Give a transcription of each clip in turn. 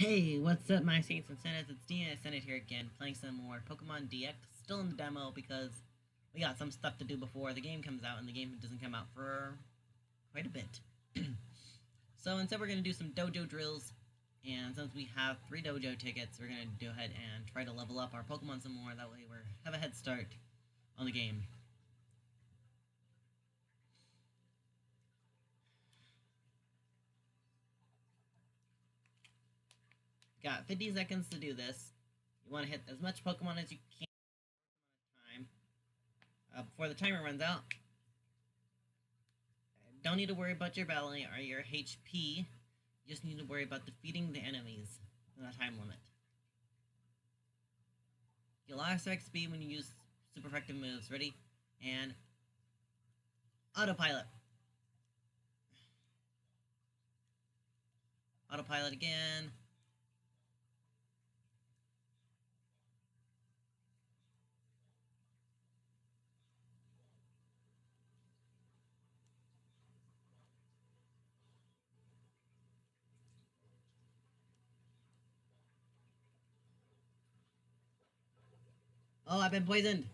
Hey, what's up, my saints and sinners? It's Demon Ascended here again, playing some more Pokemon DX. Still in the demo because we got some stuff to do before the game comes out, and the game doesn't come out for quite a bit. so instead, we're going to do some dojo drills, and since we have three dojo tickets, we're going to go ahead and try to level up our Pokemon some more. That way, we have a head start on the game. Got 50 seconds to do this. You want to hit as much Pokemon as you can time uh, before the timer runs out. Don't need to worry about your balance or your HP. You just need to worry about defeating the enemies in that time limit. You'll lost XP when you use super effective moves. Ready? And autopilot. Autopilot again. Oh, I've been poisoned.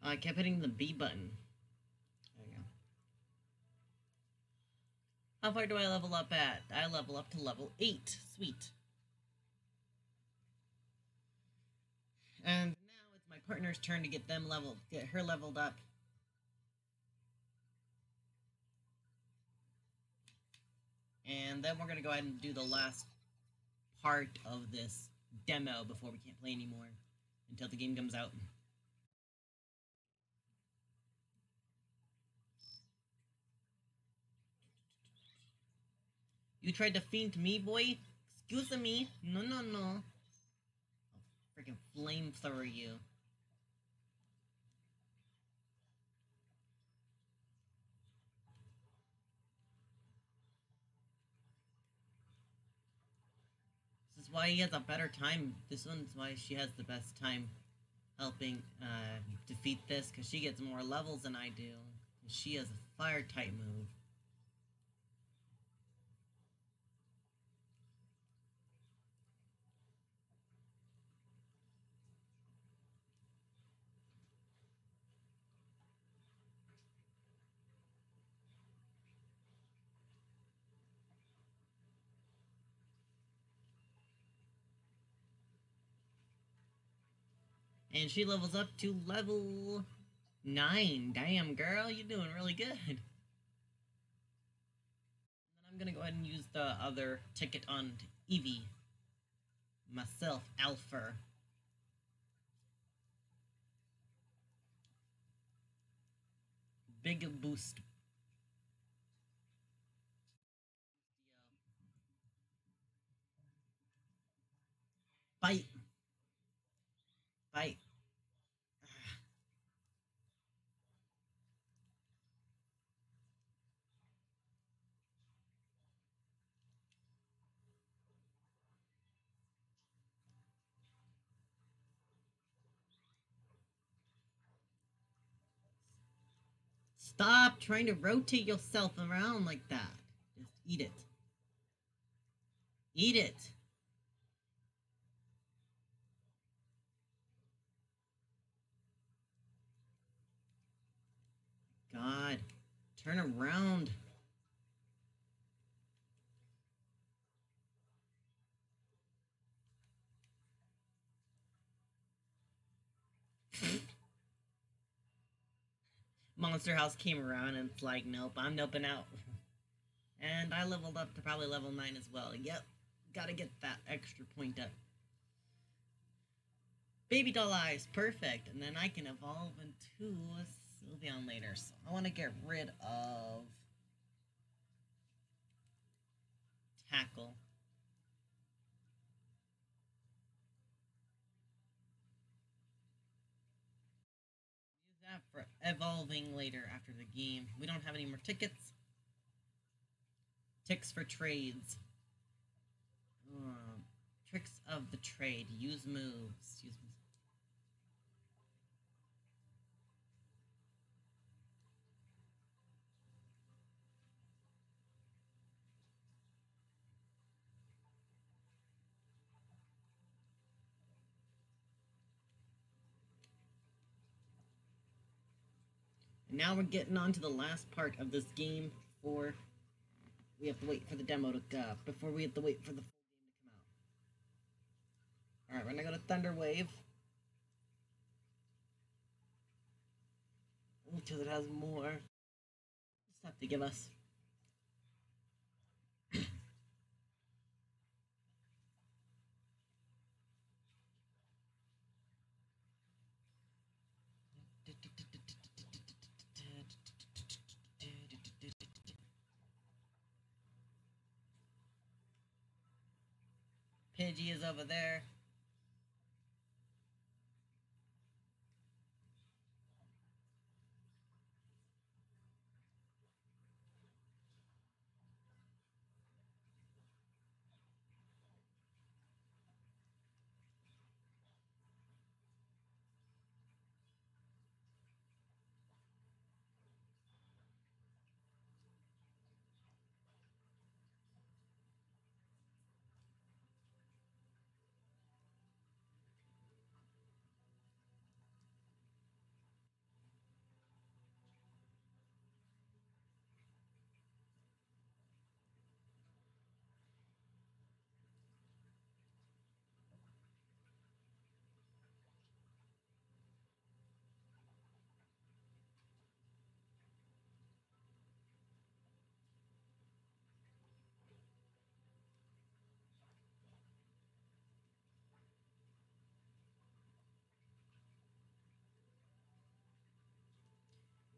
I kept hitting the B button. There you go. How far do I level up at? I level up to level 8. Sweet. And now it's my partner's turn to get them leveled, get her leveled up. And then we're going to go ahead and do the last part of this demo before we can't play anymore until the game comes out. You tried to feint me, boy? Excuse me. No, no, no. I'll freaking flamethrower you. This is why he has a better time. This one's why she has the best time helping uh, defeat this, because she gets more levels than I do. She has a fire type move. And she levels up to level 9. Damn, girl, you're doing really good. And then I'm gonna go ahead and use the other ticket on Eevee. Myself, Alpha. Big boost. Bite. Bite. Stop trying to rotate yourself around like that. Just eat it. Eat it. God, turn around. Monster House came around and it's like, nope, I'm noping out. And I leveled up to probably level 9 as well. Yep, gotta get that extra point up. Baby doll eyes, perfect. And then I can evolve into a Sylveon later. So I want to get rid of tackle. Evolving later after the game. We don't have any more tickets. Ticks for trades. Um, tricks of the trade. Use moves. Use now we're getting on to the last part of this game before we have to wait for the demo to uh, before we have to wait for the full game to come out. Alright, we're gonna go to Thunder Wave. Because it has more stuff to give us. Pidgey is over there.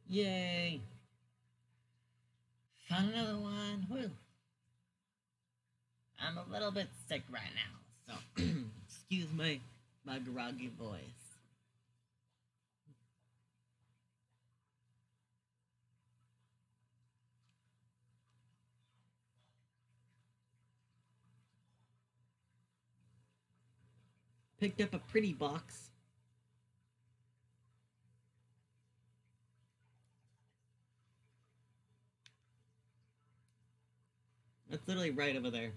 Yay! Found another one. Woo! I'm a little bit sick right now, so excuse me, my groggy voice. Picked up a pretty box. That's literally right over there.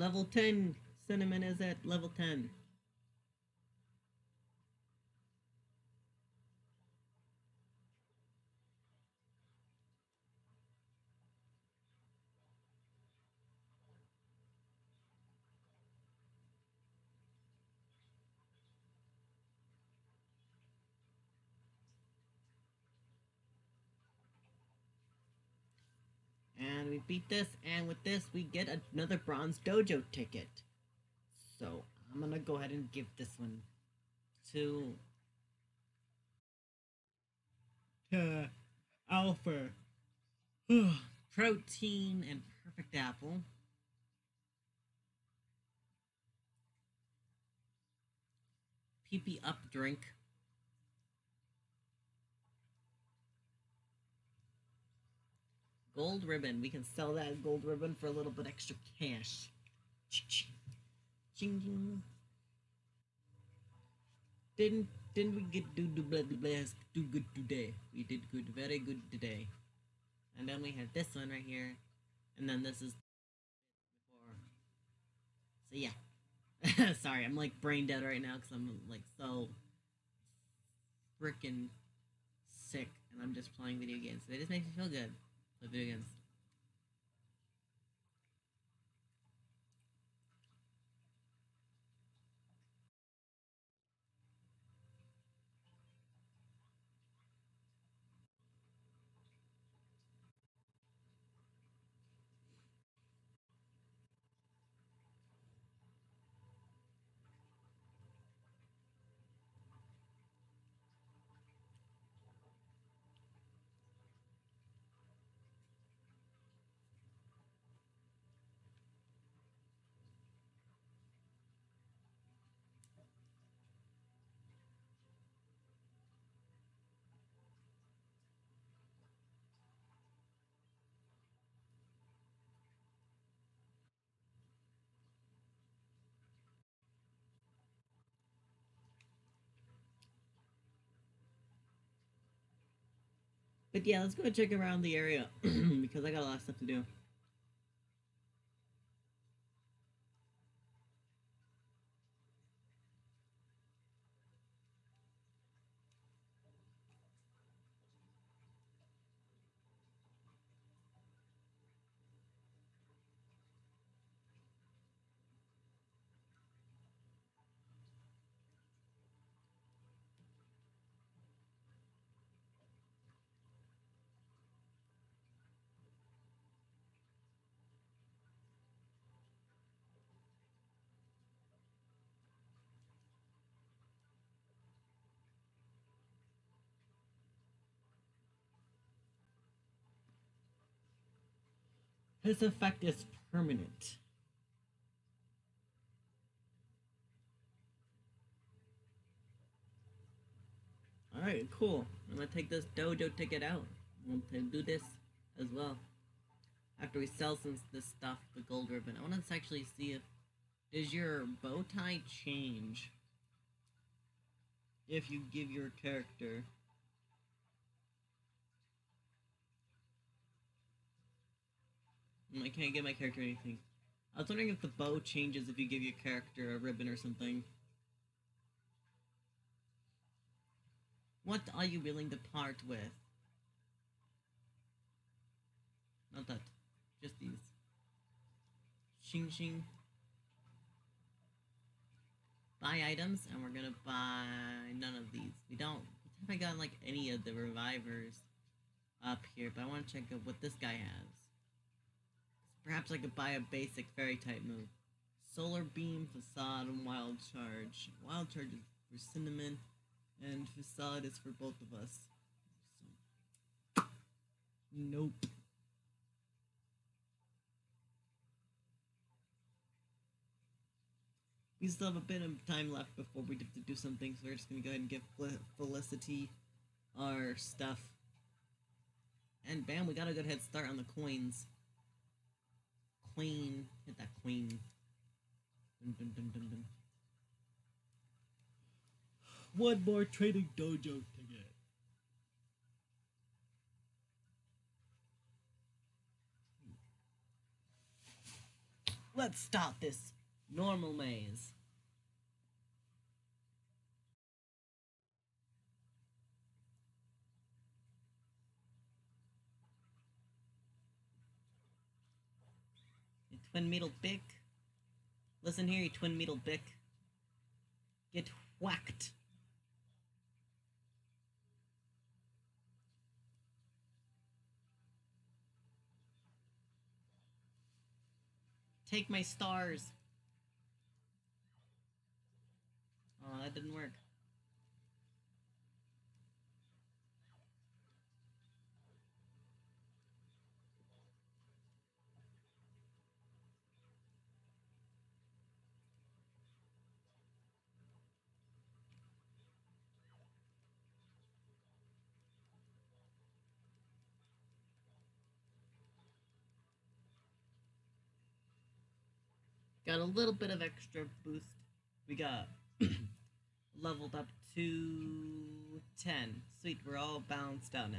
Level 10. Cinnamon is at level 10. And we beat this, and with this, we get another Bronze Dojo ticket. So, I'm gonna go ahead and give this one to. to Alpha. Protein and Perfect Apple. PP Up Drink. Gold ribbon. We can sell that gold ribbon for a little bit extra cash. Ching, ching. didn't didn't we get do do blah blah blah do good today? We did good, very good today. And then we have this one right here, and then this is before. So yeah, sorry, I'm like brain dead right now because I'm like so freaking sick, and I'm just playing video games. So It just makes me feel good. Play video But yeah, let's go check around the area because I got a lot of stuff to do. His effect is permanent. Alright, cool. I'm gonna take this dojo ticket out. I'm gonna do this as well. After we sell some of this stuff, the gold ribbon. I wanna actually see if does your bow tie change if you give your character I can't get my character anything. I was wondering if the bow changes if you give your character a ribbon or something. What are you willing to part with? Not that. Just these. Shing shing. Buy items, and we're gonna buy none of these. We don't. We haven't gotten like any of the revivers up here, but I want to check out what this guy has. Perhaps I could buy a basic fairy type move. Solar Beam, Facade, and Wild Charge. Wild Charge is for Cinnamon, and Facade is for both of us. So, nope. We still have a bit of time left before we have to do something, so we're just gonna go ahead and give Felicity our stuff. And bam, we got a good head start on the coins queen. Hit that queen. Dun, dun, dun. One more trading dojo ticket. Let's start this normal maze. Twin Metal Bick. Listen here, you Twin Metal Bick. Get whacked. Take my stars. Oh, that didn't work. Got a little bit of extra boost. We got leveled up to 10. Sweet, we're all balanced out now.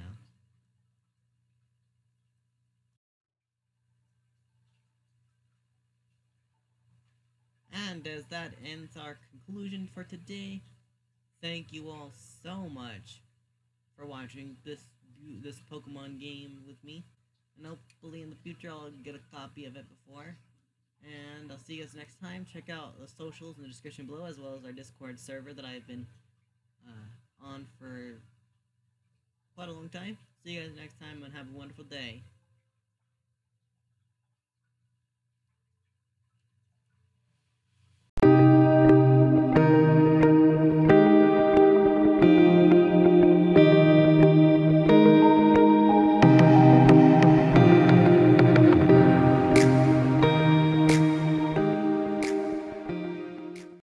And as that ends our conclusion for today, thank you all so much for watching this this Pokemon game with me. And hopefully in the future I'll get a copy of it before. And I'll see you guys next time. Check out the socials in the description below, as well as our Discord server that I've been uh, on for quite a long time. See you guys next time and have a wonderful day.